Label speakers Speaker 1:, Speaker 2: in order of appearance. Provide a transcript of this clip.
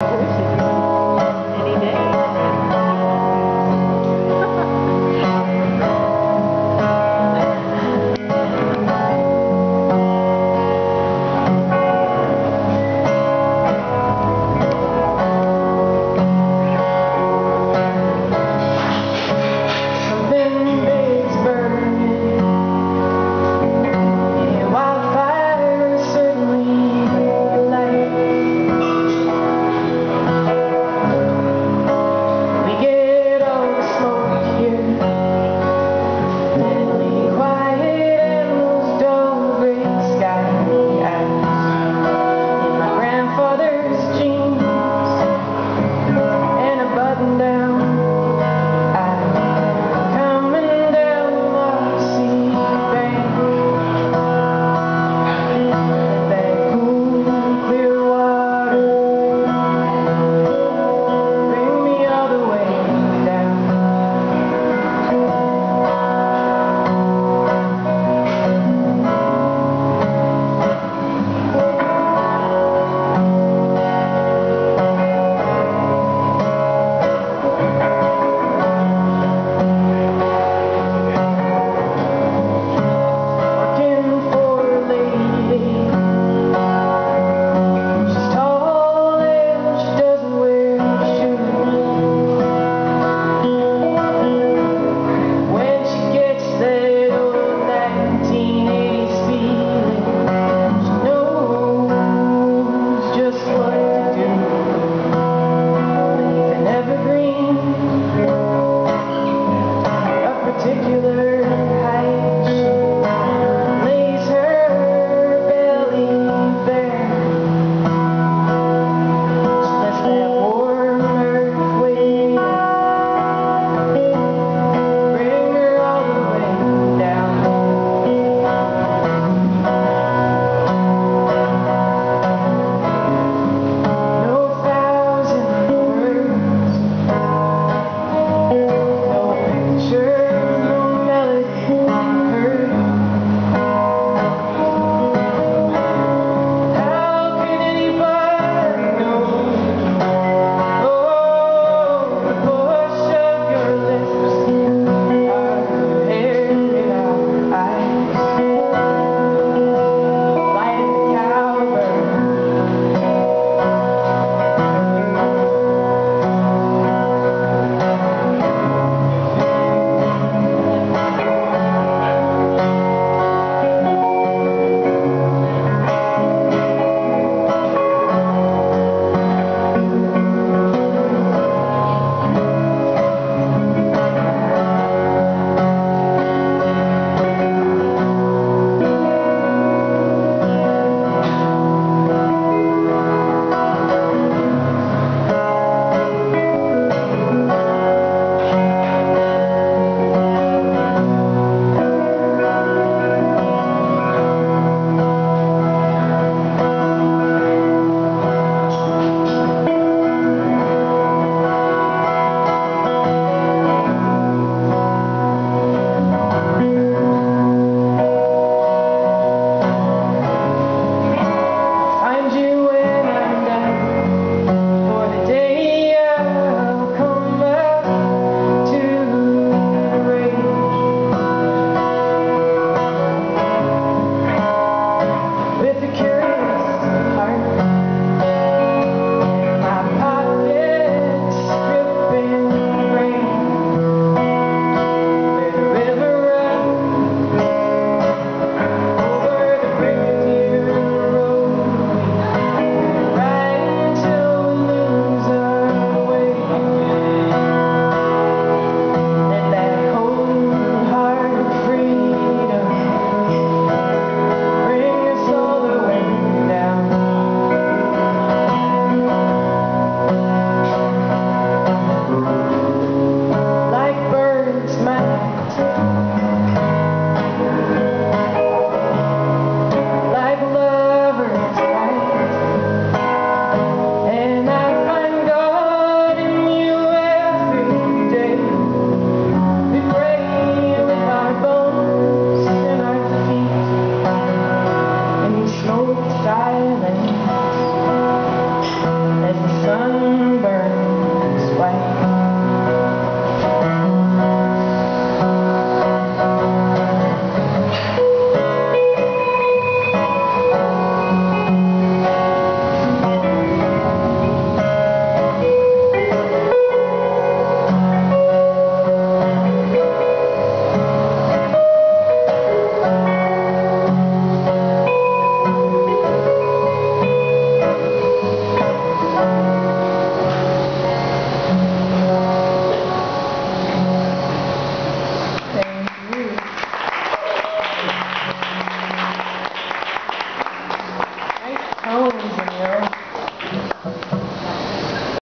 Speaker 1: Oh,